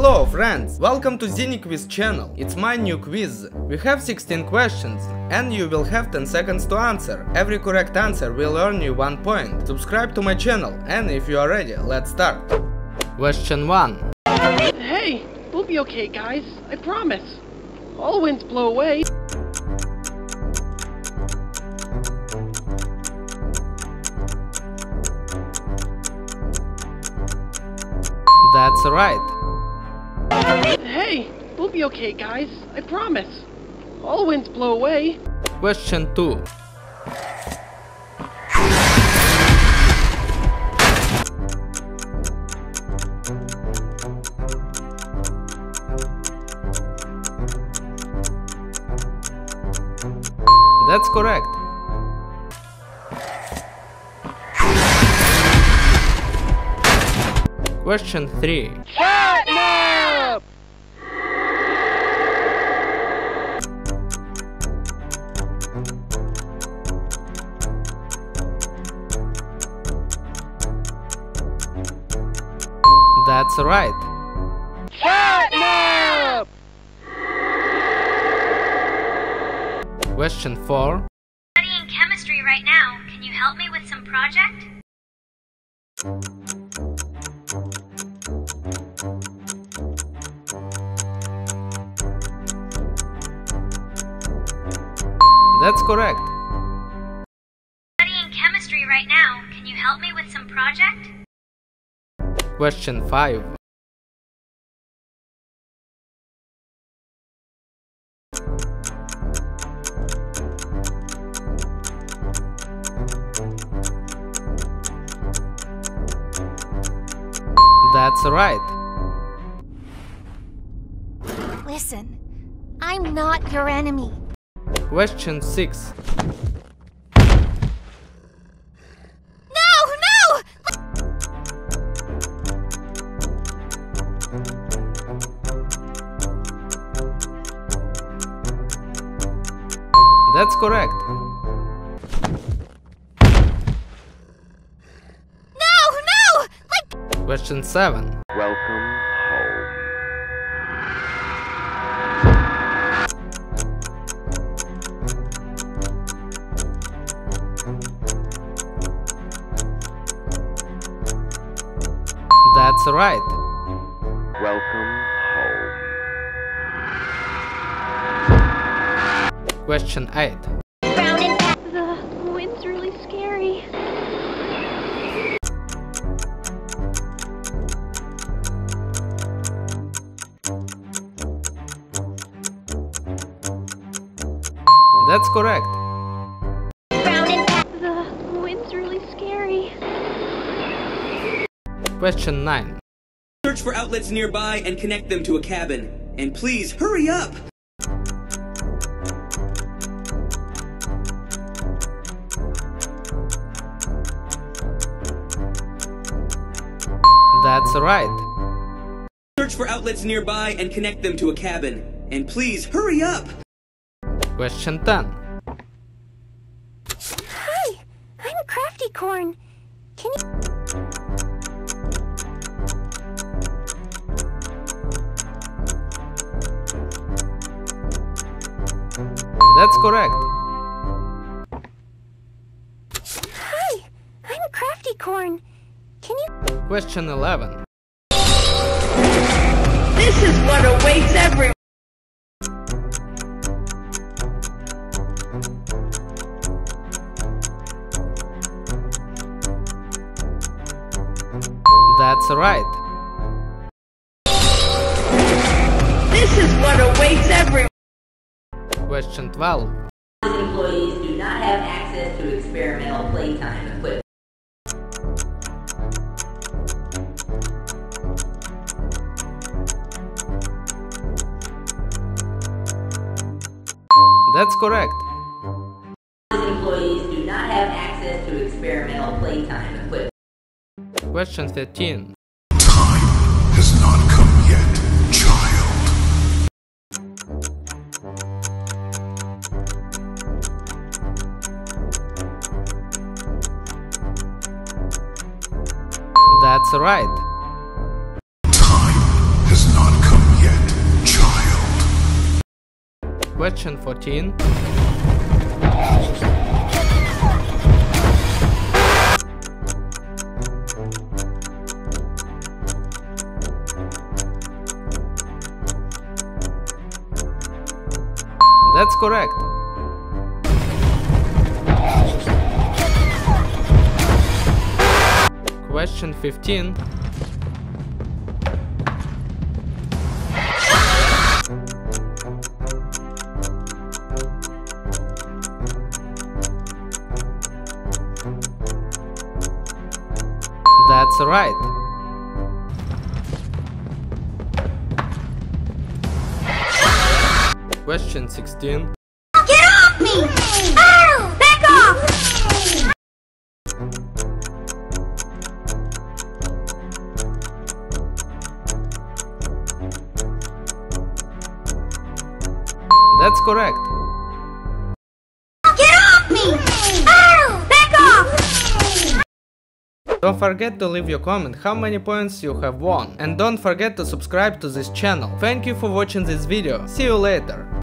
Hello friends, welcome to Zinik Quiz channel. It's my new quiz. We have 16 questions and you will have 10 seconds to answer. Every correct answer will earn you 1 point. Subscribe to my channel and if you are ready, let's start. Question 1. Hey, we'll be okay, guys. I promise. All winds blow away. That's right. Hey, we'll be okay, guys. I promise. All winds blow away. Question 2. That's correct. Question 3. That's right. Catnap! Question 4. studying chemistry right now. Can you help me with some project? That's correct. Question 5. That's right. Listen, I'm not your enemy. Question 6. That's correct. No, no! Like, Question 7. Welcome home. That's right. Welcome Question 8. the oh, wind's really scary. That's correct. The oh, wind's really scary. Question 9. Search for outlets nearby and connect them to a cabin. And please, hurry up! That's right. Search for outlets nearby and connect them to a cabin. And please, hurry up! Question 10. Hi, I'm Crafty Corn. Can you? That's correct. Question 11. This is what awaits everyone. That's right. This is what awaits everyone. Question 12. employees do not have access to experimental playtime equipment. That's correct. Employees do not have access to experimental playtime equipment. Question 13. Time has not come yet, child. That's right. Question 14. That's correct. Question 15. That's right. Question 16. Get off me! Ow! Back off! That's correct. Don't forget to leave your comment how many points you have won. And don't forget to subscribe to this channel. Thank you for watching this video. See you later.